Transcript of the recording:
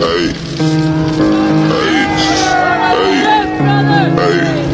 Hey. Hey. Hey. Hey.